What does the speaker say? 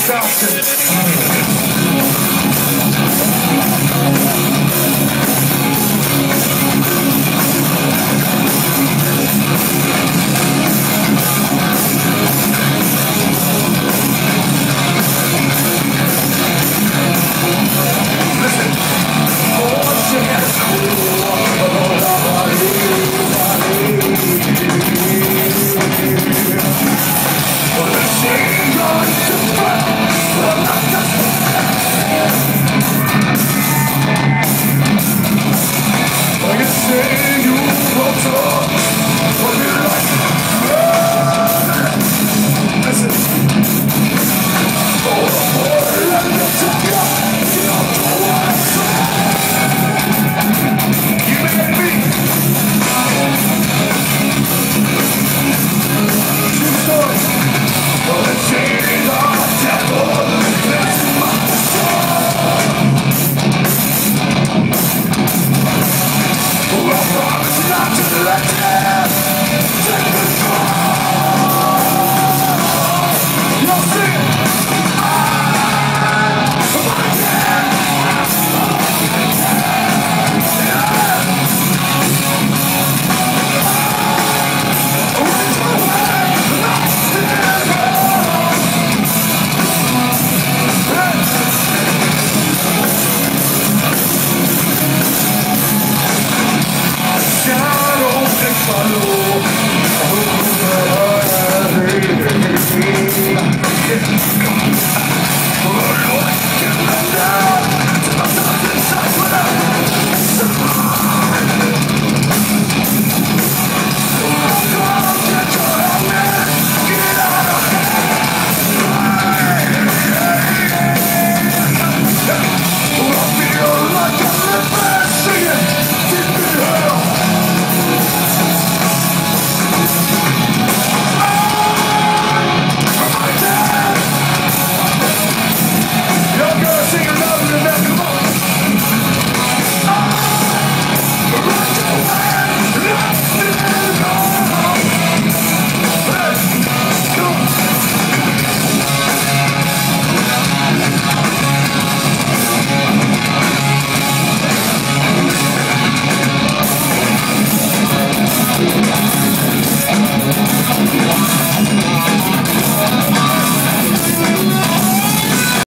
exhausted. Your promise not to let death Take control.